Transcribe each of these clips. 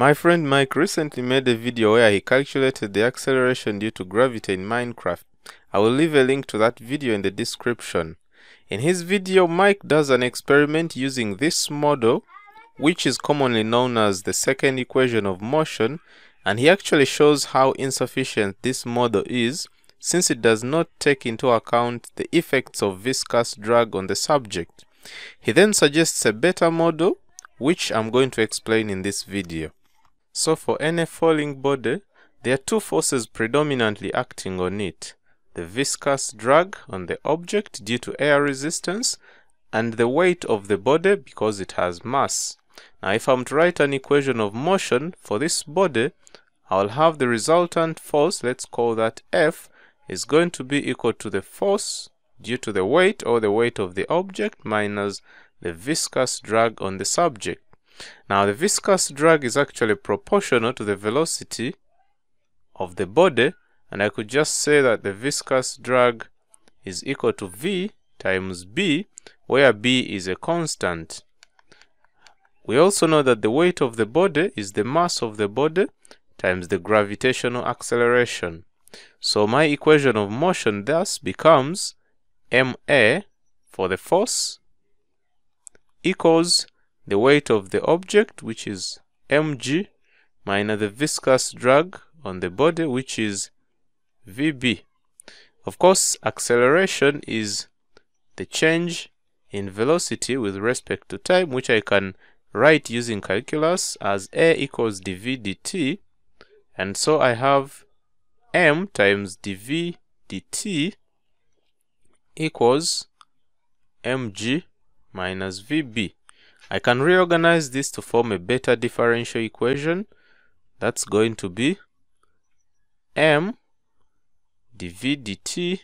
My friend Mike recently made a video where he calculated the acceleration due to gravity in Minecraft. I will leave a link to that video in the description. In his video, Mike does an experiment using this model, which is commonly known as the second equation of motion, and he actually shows how insufficient this model is since it does not take into account the effects of viscous drag on the subject. He then suggests a better model, which I'm going to explain in this video. So for any falling body, there are two forces predominantly acting on it. The viscous drag on the object due to air resistance and the weight of the body because it has mass. Now if I'm to write an equation of motion for this body, I'll have the resultant force, let's call that F, is going to be equal to the force due to the weight or the weight of the object minus the viscous drag on the subject. Now the viscous drag is actually proportional to the velocity of the body and I could just say that the viscous drag is equal to V times B where B is a constant. We also know that the weight of the body is the mass of the body times the gravitational acceleration. So my equation of motion thus becomes ma for the force equals the weight of the object which is mg minus the viscous drag on the body which is vb. Of course acceleration is the change in velocity with respect to time which I can write using calculus as a equals dv dt and so I have m times dv dt equals mg minus vb. I can reorganize this to form a better differential equation. That's going to be m dv dt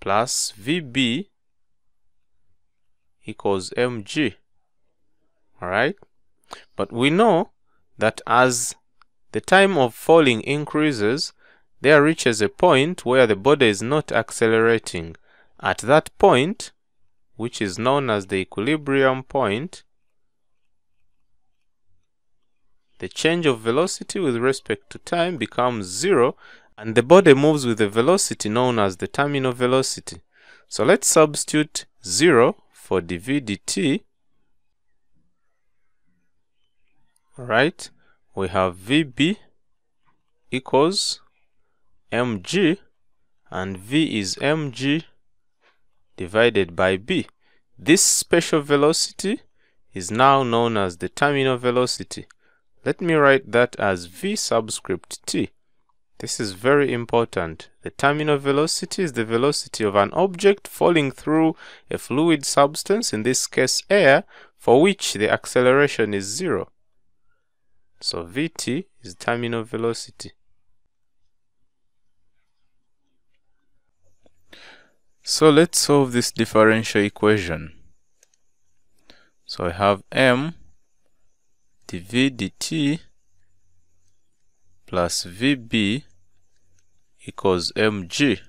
plus vb equals mg. Alright? But we know that as the time of falling increases, there reaches a point where the body is not accelerating. At that point, which is known as the equilibrium point, the change of velocity with respect to time becomes zero and the body moves with a velocity known as the terminal velocity. So let's substitute 0 for dv dt. Alright, we have VB equals mg and V is mg divided by B. This special velocity is now known as the terminal velocity. Let me write that as V subscript t. This is very important. The terminal velocity is the velocity of an object falling through a fluid substance, in this case air, for which the acceleration is zero. So Vt is terminal velocity. So let's solve this differential equation. So I have m dv dt plus vb equals mg.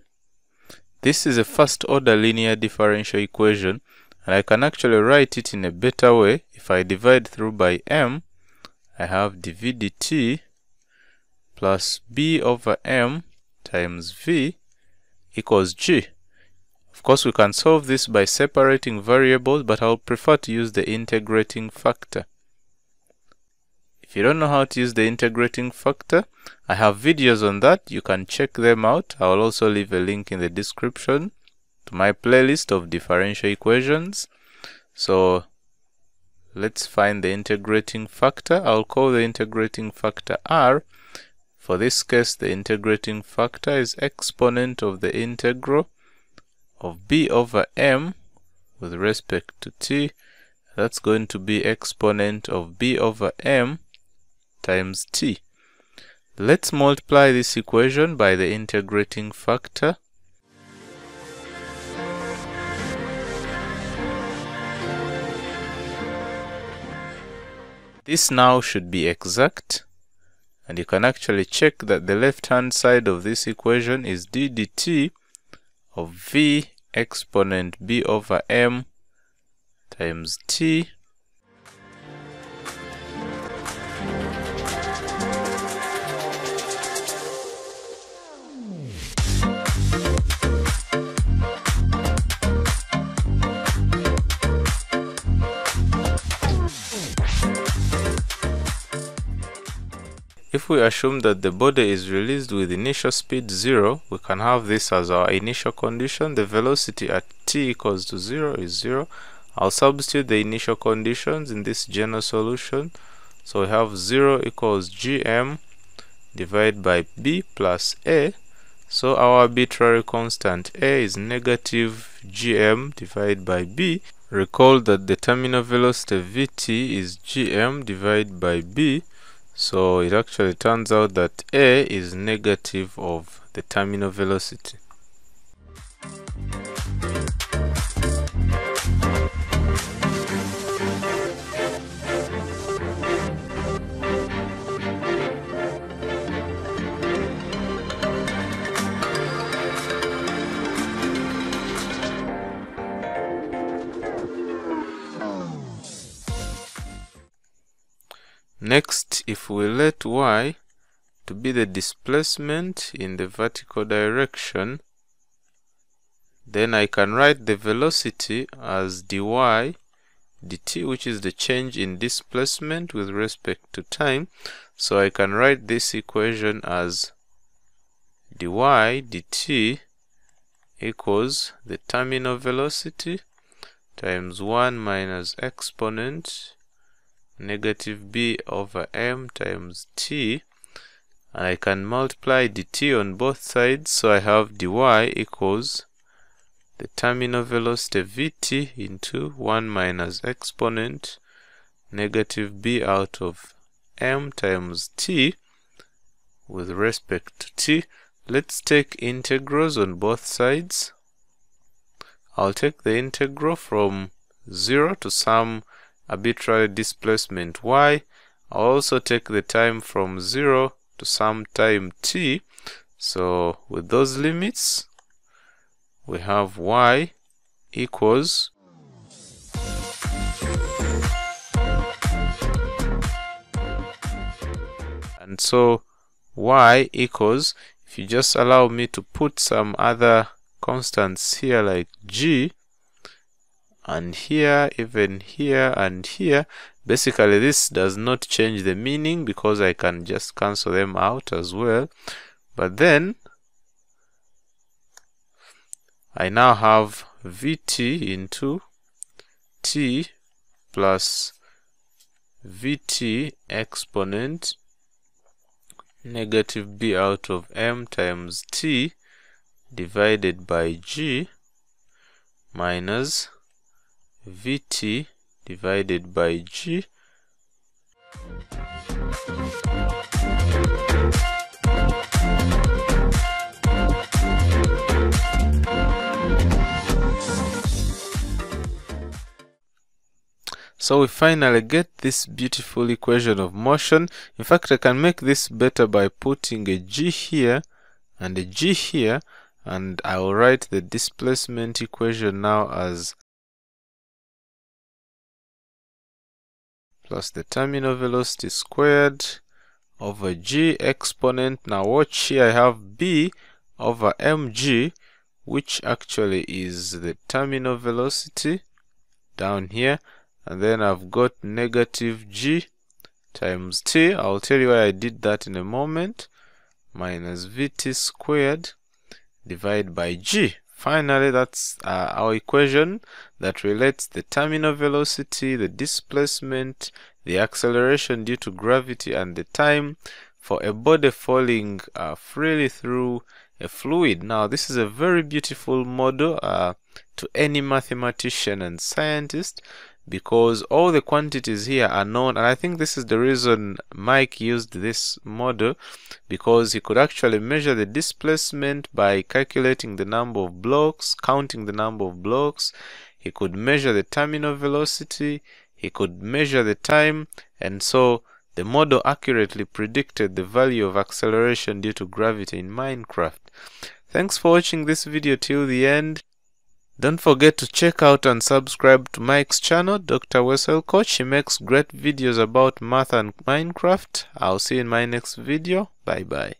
This is a first order linear differential equation and I can actually write it in a better way if I divide through by m I have dv dt plus b over m times v equals g. Of course, we can solve this by separating variables, but I'll prefer to use the integrating factor. If you don't know how to use the integrating factor, I have videos on that. You can check them out. I'll also leave a link in the description to my playlist of differential equations. So let's find the integrating factor. I'll call the integrating factor r. For this case, the integrating factor is exponent of the integral of b over m with respect to t. That's going to be exponent of b over m times t. Let's multiply this equation by the integrating factor This now should be exact and you can actually check that the left hand side of this equation is d dt of v exponent b over m times t if we assume that the body is released with initial speed 0, we can have this as our initial condition. The velocity at t equals to 0 is 0. I'll substitute the initial conditions in this general solution. So we have 0 equals gm divided by b plus a. So our arbitrary constant a is negative gm divided by b. Recall that the terminal velocity vt is gm divided by b. So it actually turns out that a is negative of the terminal velocity. If we let y to be the displacement in the vertical direction, then I can write the velocity as dy dt, which is the change in displacement with respect to time. So I can write this equation as dy dt equals the terminal velocity times 1 minus exponent negative b over m times t. And I can multiply dt on both sides so I have dy equals the terminal velocity vt into 1 minus exponent negative b out of m times t with respect to t. Let's take integrals on both sides. I'll take the integral from 0 to some arbitrary displacement y. I'll also take the time from 0 to some time t. So with those limits, we have y equals and so y equals if you just allow me to put some other constants here like g and here even here and here. Basically this does not change the meaning because I can just cancel them out as well. But then I now have Vt into t plus Vt exponent negative b out of m times t divided by g minus Vt divided by G So we finally get this beautiful equation of motion. In fact, I can make this better by putting a g here and a g here, and I will write the displacement equation now as plus the terminal velocity squared over g exponent. Now watch here I have b over mg which actually is the terminal velocity down here and then I've got negative g times t. I'll tell you why I did that in a moment minus vt squared divided by g Finally, that's uh, our equation that relates the terminal velocity, the displacement, the acceleration due to gravity, and the time for a body falling uh, freely through a fluid. Now, this is a very beautiful model uh, to any mathematician and scientist because all the quantities here are known and I think this is the reason Mike used this model because he could actually measure the displacement by calculating the number of blocks, counting the number of blocks, he could measure the terminal velocity, he could measure the time and so the model accurately predicted the value of acceleration due to gravity in Minecraft. Thanks for watching this video till the end. Don't forget to check out and subscribe to Mike's channel, Dr. Weselcouch. He makes great videos about math and Minecraft. I'll see you in my next video. Bye bye.